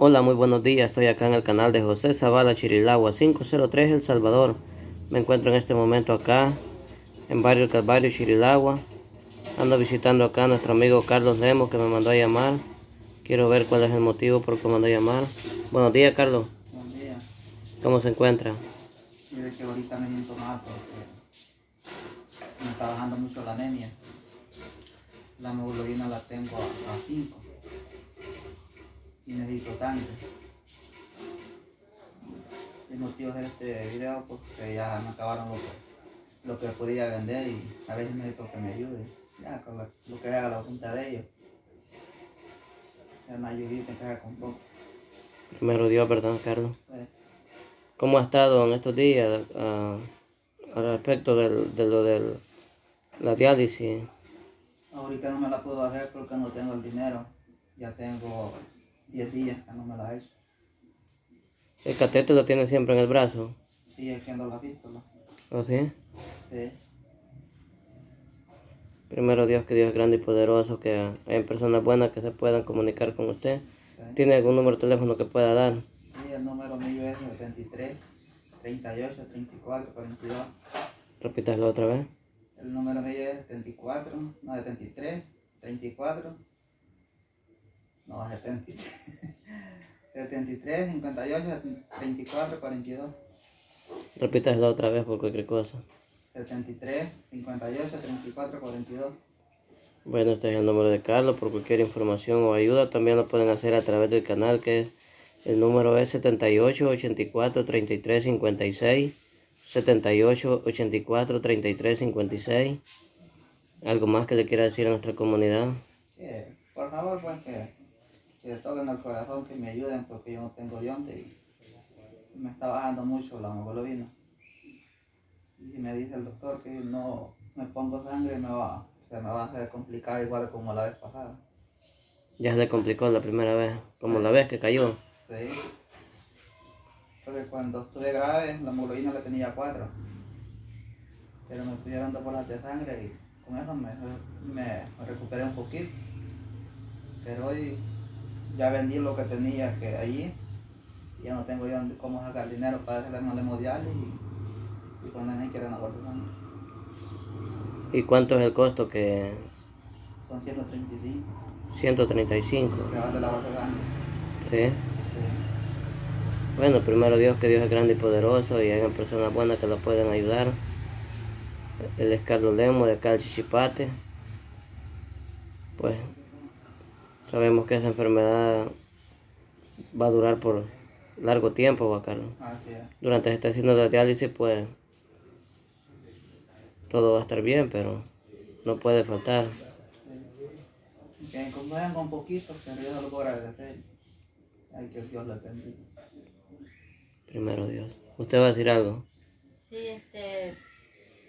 Hola, muy buenos días. Estoy acá en el canal de José Zavala Chirilagua 503 El Salvador. Me encuentro en este momento acá en Barrio Calvario Chirilagua. Ando visitando acá a nuestro amigo Carlos Lemos que me mandó a llamar. Quiero ver cuál es el motivo por qué me mandó a llamar. Buenos días, Carlos. Buen día. ¿Cómo se encuentra? Mire que ahorita me siento mal porque me está bajando mucho la anemia. La hemoglobina la tengo a 5 y necesito sangre. El motivo de este video porque ya me acabaron lo que, lo que podía vender y a veces necesito que me ayude. Ya con lo, lo que haga la voluntad de ellos. Ya una ayudita que haga con poco. Primero Dios, perdón, Carlos. Pues, ¿Cómo ha estado en estos días ah, al respecto del- de lo de la diálisis? Ahorita no me la puedo hacer porque no tengo el dinero. Ya tengo 10 días que no me la he hecho. El catete lo tiene siempre en el brazo. Sigue siendo la pistola. ¿O sí? Sí. Primero Dios, que Dios es grande y poderoso, que hay personas buenas que se puedan comunicar con usted. sí. ¿Tiene algún número de teléfono que pueda dar? Sí, el número mío es 73 38 34 42. Repítalo otra vez. El número mío es 74, no 73 34. No, 73. 73 58 34 42. Repítalo otra vez por cualquier cosa. 73 58 34 42. Bueno, este es el número de Carlos. Por cualquier información o ayuda también lo pueden hacer a través del canal que es el número es 78 84 33 56 78 84 33 56 algo más que le quiera decir a nuestra comunidad Que, por favor, pues que, que toquen el corazón, que me ayuden porque yo no tengo de dónde y me está bajando mucho la hemoglobina. Y me dice el doctor que no me pongo sangre me va, se me va a hacer complicar igual como la vez pasada. ya se le complicó la primera vez como la vez que cayó Sí. Porque cuando estuve grave, la hemoglobina la tenía 4. Pero me fui dando por las de sangre y con eso me, me recuperé un poquito. Pero hoy ya vendí lo que tenía que allí. y Ya no tengo yo cómo sacar dinero para hacer la hemodiálisis y, y cuando nadie quiere una bolsa de sangre. y cuánto es el costo que Son 135 135 que vale la sí Sí. bueno primero Dios que Dios es grande y poderoso y hay personas buenas que lo pueden ayudar él es Carlos Lemo de acá Chichipate pues sabemos que esa enfermedad va a durar por largo tiempo va Carlos es. durante que esté haciendo la diálisis pues todo va a estar bien pero no puede faltar. Que con poquito, que yo no lo puedo agradecer. Ay, que Dios les bendiga. primero Dios usted va a decir algo Sí, este,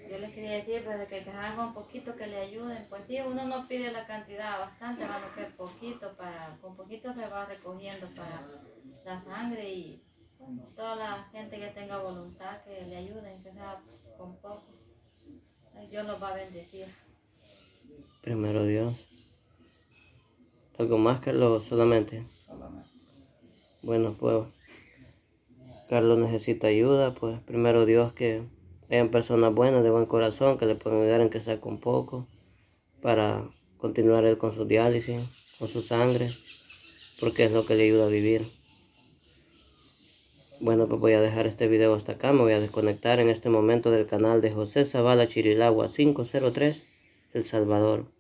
yo les quería decir pues, de que, que hagan un poquito que le ayuden. Pues sí, uno no pide la cantidad bastante, van a que poquito, para, con poquito se va recogiendo para la sangre y toda la gente que tenga voluntad que le ayuden, que sea con poco. Dios los va a bendecir. primero Dios algo más Carlos solamente Solamente. Bueno, pues Carlos necesita ayuda, pues primero Dios que hayan personas buenas, de buen corazón, que le puedan ayudar en que sea con poco, para continuar él con su diálisis, con su sangre, porque es lo que le ayuda a vivir. Bueno, pues voy a dejar este video hasta acá, me voy a desconectar en este momento del canal de José Zavala Chirilagua 503, El Salvador.